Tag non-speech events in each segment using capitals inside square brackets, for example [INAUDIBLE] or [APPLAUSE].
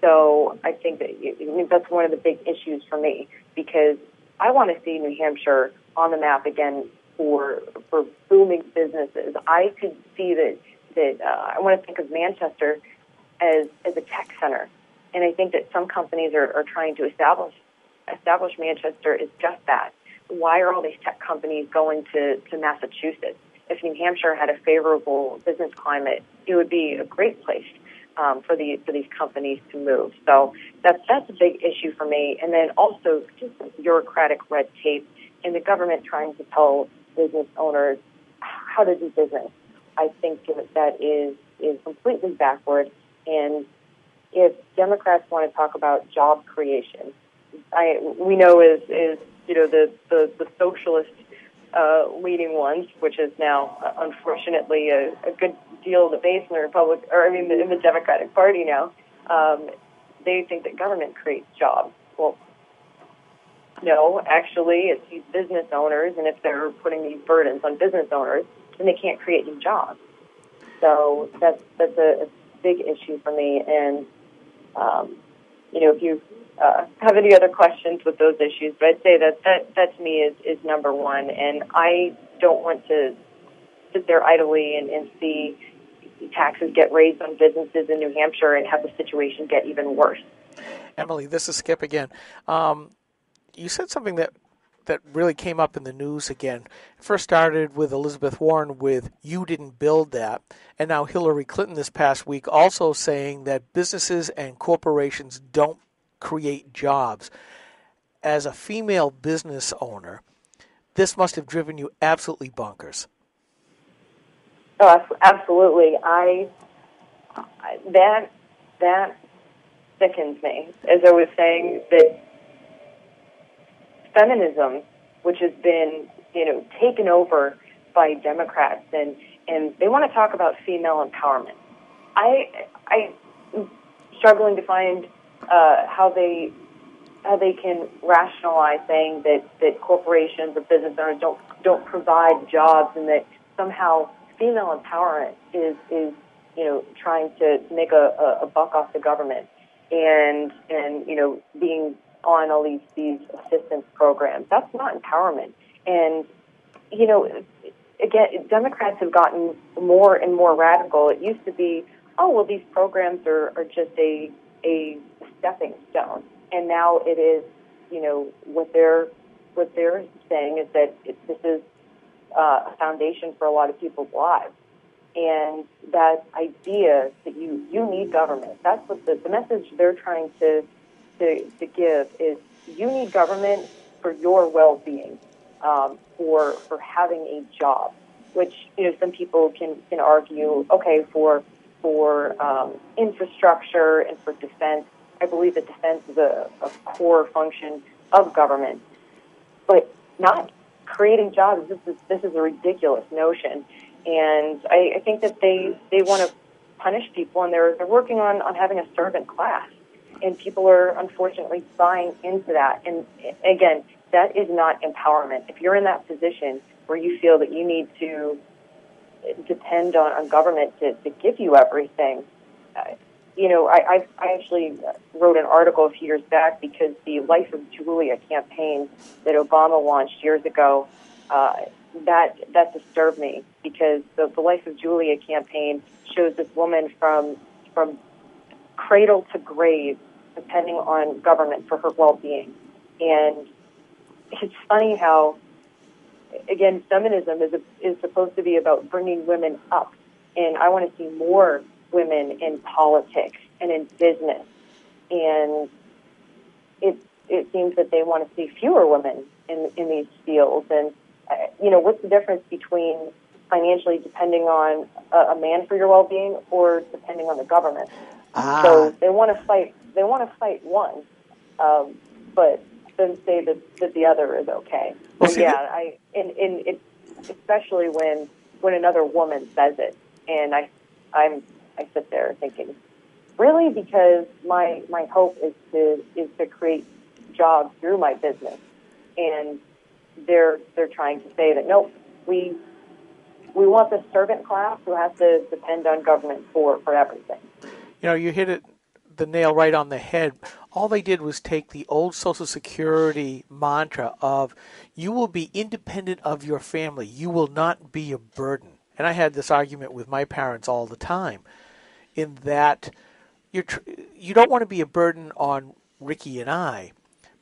So I think that I mean, that's one of the big issues for me because I want to see New Hampshire on the map again for for booming businesses. I could see that that uh, I want to think of Manchester as as a tech center, and I think that some companies are, are trying to establish establish Manchester as just that. Why are all these tech companies going to to Massachusetts? If New Hampshire had a favorable business climate, it would be a great place um, for the for these companies to move. So that's that's a big issue for me. And then also just bureaucratic red tape and the government trying to tell business owners how to do business. I think that is is completely backward. And if Democrats want to talk about job creation, I we know is is you know the the, the socialist uh, leading ones, which is now uh, unfortunately a, a good deal of the base in the Republic, or I mean, in the Democratic Party now, um, they think that government creates jobs. Well, no, actually, it's these business owners, and if they're putting these burdens on business owners, then they can't create new jobs. So that's that's a, a big issue for me. And um, you know, if you uh, have any other questions with those issues, but I'd say that that that to me is is number one. And I don't want to sit there idly and, and see taxes get raised on businesses in New Hampshire and have the situation get even worse. Emily, this is Skip again. Um, you said something that that really came up in the news again. It first started with Elizabeth Warren with "You didn't build that," and now Hillary Clinton this past week also saying that businesses and corporations don't create jobs. As a female business owner, this must have driven you absolutely bonkers. Oh, absolutely. I that that sickens me. As I was saying, that feminism, which has been you know taken over by Democrats, and and they want to talk about female empowerment. I I struggling to find uh, how they how they can rationalize saying that that corporations or business owners don't don't provide jobs and that somehow female empowerment is is you know trying to make a, a, a buck off the government and and you know being on all these these assistance programs. That's not empowerment. And you know, again, Democrats have gotten more and more radical. It used to be, oh well, these programs are, are just a a stepping stone, and now it is, you know, what they're what they're saying is that it, this is uh, a foundation for a lot of people's lives. And that idea that you, you need government, that's what the, the message they're trying to, to, to give is you need government for your well-being, um, for, for having a job, which, you know, some people can, can argue, okay, for, for um, infrastructure and for defense, I believe that defense is a, a core function of government, but not creating jobs. This is this is a ridiculous notion, and I, I think that they they want to punish people, and they're they're working on on having a servant class, and people are unfortunately buying into that. And again, that is not empowerment. If you're in that position where you feel that you need to depend on, on government to, to give you everything, you know, I, I, I actually wrote an article a few years back because the Life of Julia campaign that Obama launched years ago, uh, that that disturbed me because the, the Life of Julia campaign shows this woman from from cradle to grave, depending on government for her well-being, and it's funny how, again, feminism is a, is supposed to be about bringing women up, and I want to see more women in politics and in business. And it it seems that they want to see fewer women in in these fields. And uh, you know, what's the difference between financially depending on a, a man for your well-being or depending on the government? Ah. So they want to fight. They want to fight one, um, but then say that, that the other is okay. Well, yeah, I in in it, especially when when another woman says it, and I I'm I sit there thinking, really, because my my hope is to is to create jobs through my business, and they're they're trying to say that nope, we we want the servant class who has to depend on government for for everything. You know, you hit it the nail right on the head. All they did was take the old Social Security mantra of you will be independent of your family, you will not be a burden. And I had this argument with my parents all the time in that you're tr- you don't want to be a burden on Ricky and I,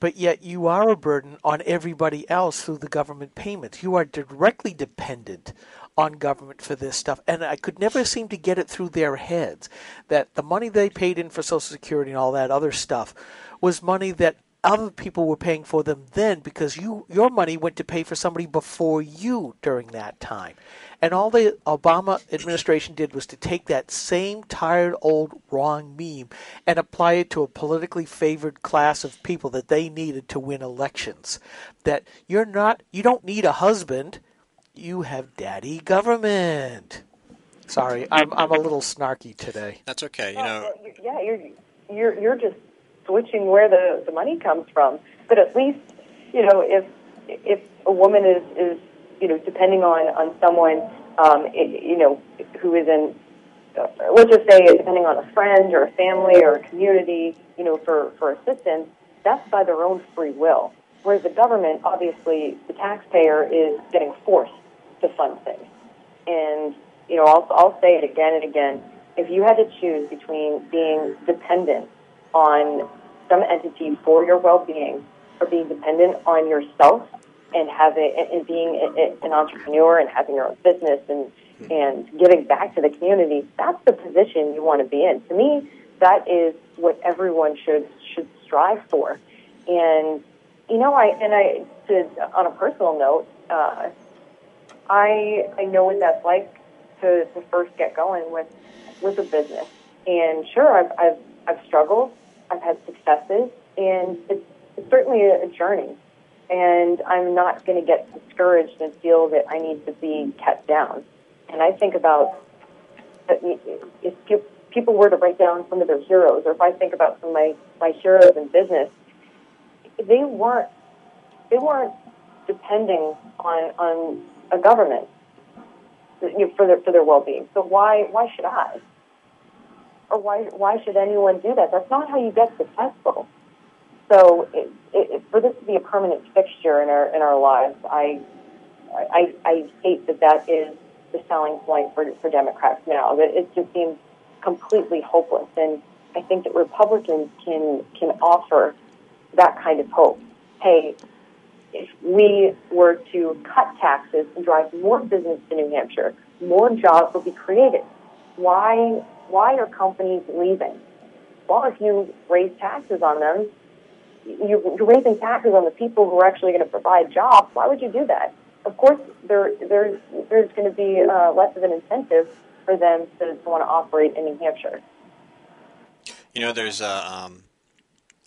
but yet you are a burden on everybody else through the government payments. You are directly dependent on government for this stuff. And I could never seem to get it through their heads that the money they paid in for Social Security and all that other stuff was money that other people were paying for them then because you your money went to pay for somebody before you during that time. And all the Obama administration did was to take that same tired old wrong meme and apply it to a politically favored class of people that they needed to win elections. That you're not you don't need a husband, you have daddy government. Sorry, I'm I'm a little snarky today. That's okay. You oh, know, Well, yeah, you're you're you're just switching where the the money comes from. But at least you know if if a woman is is you know depending on on someone um, i you know who is in uh, let's just say depending on a friend or a family or a community you know for for assistance that's by their own free will. Whereas the government, obviously, the taxpayer is getting forced to fund things. And, you know, I'll, I'll say it again and again. If you had to choose between being dependent on some entity for your well-being or being dependent on yourself and having and being an entrepreneur and having your own business and and giving back to the community, that's the position you want to be in. To me, that is what everyone should should strive for. And you know, I and I to on a personal note, uh, I I know what that's like to, to first get going with with a business. And sure, I've I've, I've struggled, I've had successes, and it's, it's certainly a, a journey. And I'm not going to get discouraged and feel that I need to be kept down. And I think about uh, if people were to write down some of their heroes, or if I think about some of my, my heroes in business, they weren't they weren't depending on on a government you know, for their for their well being. So why why should I? Or why why should anyone do that? That's not how you get successful. So it, it, for this to be a permanent fixture in our in our lives, I I, I hate that that is the selling point for for Democrats now. That it just seems completely hopeless, and I think that Republicans can can offer that kind of hope. Hey, if we were to cut taxes and drive more business to New Hampshire, more jobs will be created. Why why are companies leaving? Well, if you raise taxes on them, you- you're raising taxes on the people who are actually going to provide jobs. Why would you do that? Of course, there there's there's going to be uh, less of an incentive for them to, to want to operate in New Hampshire. you know, there's a. Um,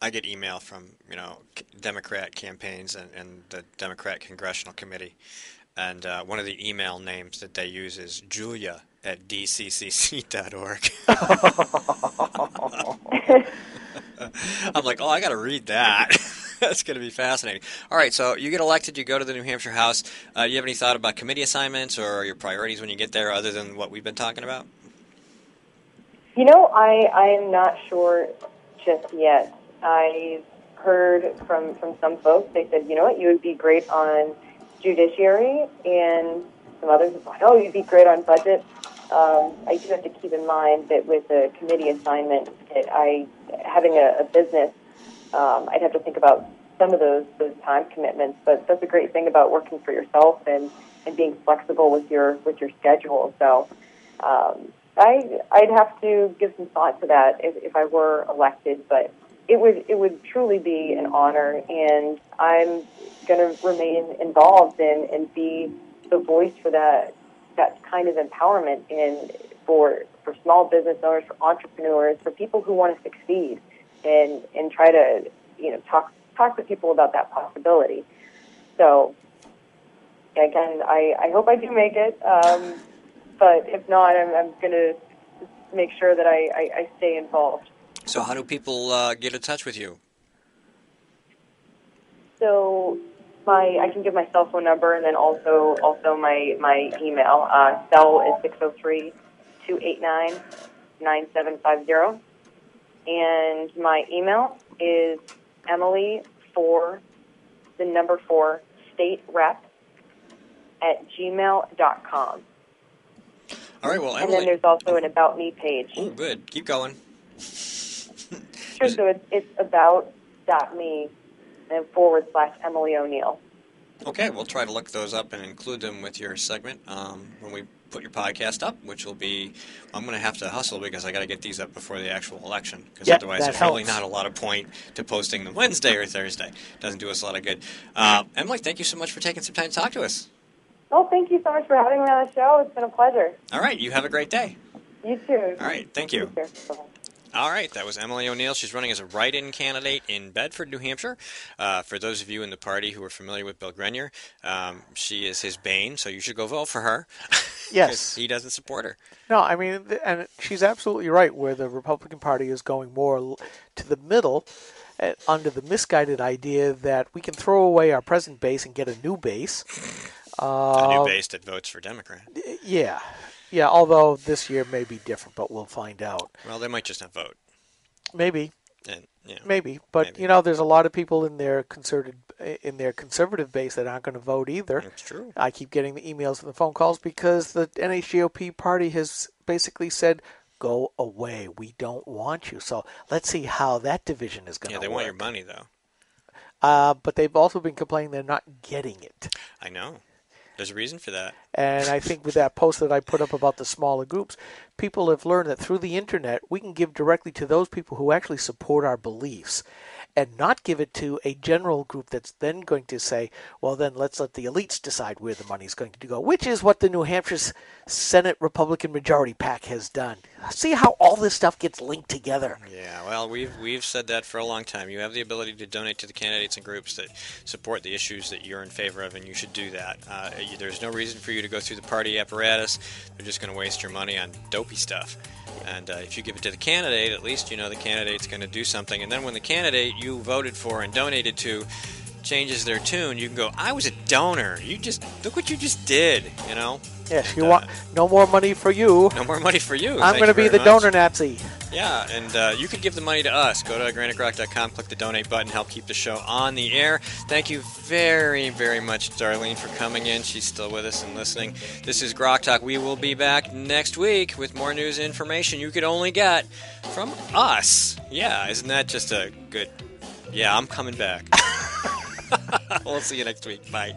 I get email from you know Democrat campaigns and, and the Democrat Congressional Committee, and uh, one of the email names that they use is Julia at dccc.org. [LAUGHS] I'm like, oh, I got to read that. [LAUGHS] That's going to be fascinating. All right, so you get elected, you go to the New Hampshire House. Uh, you have any thought about committee assignments or your priorities when you get there, other than what we've been talking about? You know, I I am not sure just yet. I heard from from some folks. They said, you know what, you would be great on judiciary, and some others have like, oh, you'd be great on budget. Um, I do have to keep in mind that with a committee assignment, that I having a, a business, um, I'd have to think about some of those those time commitments. But that's a great thing about working for yourself and and being flexible with your with your schedule. So. Um, I I'd have to give some thought to that if, if I were elected, but it would it would truly be an honor, and I'm going to remain involved and and be the voice for that that kind of empowerment in for for small business owners, for entrepreneurs, for people who want to succeed, and and try to you know talk talk to people about that possibility. So again, I, I hope I do make it. Um, but if not, I'm, I'm going to make sure that I, I, I stay involved. So, how do people uh, get in touch with you? So my I can give my cell phone number and then also also my my email. Uh, cell is 603 289 9750. and my email is Emily for the number four state rep at gmail.com. All right, well, And then there's also an About Me page. Oh, good. Keep going. Sure, so it's, it's about.me and forward slash Emily O'Neil. Okay, we'll try to look those up and include them with your segment um, when we put your podcast up, which will be. I'm going to have to hustle because I got to get these up before the actual election, because Yeah, otherwise that there's really not a lot of point to posting them Wednesday or Thursday. Doesn't do us a lot of good. Uh, Emily, thank you so much for taking some time to talk to us. Oh, thank you so much for having me on the show. It's been a pleasure. All right, you have a great day. You too. All right, thank you. Take care. Bye-bye. All right, that was Emily O'Neil. She's running as a write-in candidate in Bedford, New Hampshire. Uh, for those of you in the party who are familiar with Bill Grenier, um, she is his bane, so you should go vote for her. [LAUGHS] Yes. he doesn't support her. No, I mean, and she's absolutely right. Where the Republican Party is going more to the middle, uh, under the misguided idea that we can throw away our present base and get a new base. A Uh, new base that votes for Democrat. Yeah, yeah. Although this year may be different, but we'll find out. Well, they might just not vote. Maybe, And you know, maybe. But Maybe. you know, there's a lot of people in their concerted in their conservative base that aren't going to vote either. it's true. I keep getting the emails and the phone calls because the NHGOP party has basically said, "Go away. We don't want you." So let's see how that division is going to Yeah, they work. want your money though. Uh, but they've also been complaining they're not getting it. I know. There's a reason for that. And I think with that post that I put up about the smaller groups, people have learned that through the internet, we can give directly to those people who actually support our beliefs and not give it to a general group that's then going to say, well, then let's let the elites decide where the money is going to go, which is what the New Hampshire Senate Republican Majority PAC has done. See how all this stuff gets linked together. Yeah, well, we've we've said that for a long time. You have the ability to donate to the candidates and groups that support the issues that you're in favor of, and you should do that. Uh, you- there's no reason for you to go through the party apparatus. They're just going to waste your money on dopey stuff. And uh, if you give it to the candidate, at least you know the candidate's going to do something. And then when the candidate you voted for and donated to changes their tune, you can go, "I was a donor. You just look what you just did." You know. Yes, And, you uh, want no more money for you. No more money for you. I'm going to be the much. donor Nazi. Yeah, and uh, you can give the money to us. Go to granitegrok.com, click the donate button, help keep the show on the air. Thank you very, very much, Darlene, for coming in. She's still with us and listening. This is Grok Talk. We will be back next week with more news and information you could only get from us. Yeah, isn't that just a good. Yeah, I'm coming back. [LAUGHS] we'll see you next week. Bye.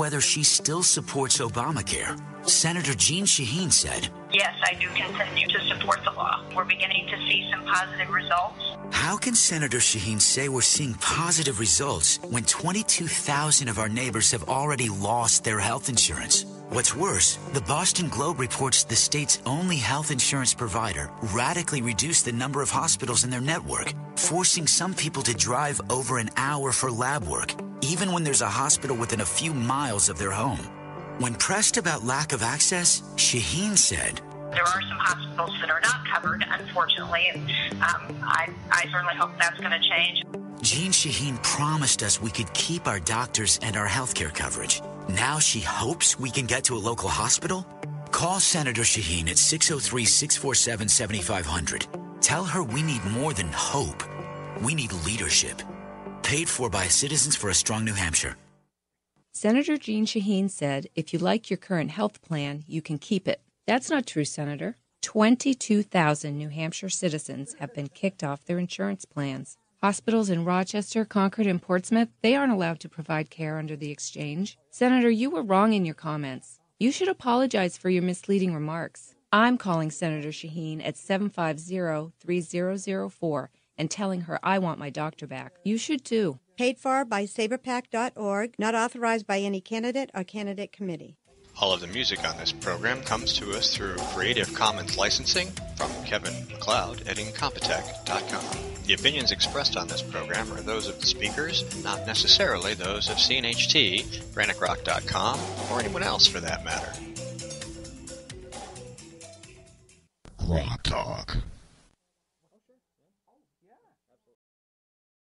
Whether she still supports Obamacare, Senator Jeanne Shaheen said, Yes, I do continue to support the law. We're beginning to see some positive results. How can Senator Shaheen say we're seeing positive results when 22,000 of our neighbors have already lost their health insurance? What's worse, the Boston Globe reports the state's only health insurance provider radically reduced the number of hospitals in their network, forcing some people to drive over an hour for lab work, even when there's a hospital within a few miles of their home. When pressed about lack of access, Shaheen said, There are some hospitals that are not covered, unfortunately, and um, I, I certainly hope that's going to change. Jeanne Shaheen promised us we could keep our doctors and our healthcare coverage. Now she hopes we can get to a local hospital? Call Senator Shaheen at 603 647 7500. Tell her we need more than hope. We need leadership. Paid for by Citizens for a Strong New Hampshire. Senator Jeanne Shaheen said, if you like your current health plan, you can keep it. That's not true, Senator. 22,000 New Hampshire citizens have been kicked off their insurance plans. Hospitals in Rochester, Concord, and Portsmouth, they aren't allowed to provide care under the exchange. Senator, you were wrong in your comments. You should apologize for your misleading remarks. I'm calling Senator Shaheen at 750-3004 and telling her I want my doctor back. You should too. Paid for by saberpack.org, not authorized by any candidate or candidate committee. All of the music on this program comes to us through Creative Commons licensing from Kevin MacLeod at Incompetech.com. The opinions expressed on this program are those of the speakers, not necessarily those of CNHT, GraniteGrok.com, or anyone else for that matter. Grok Talk.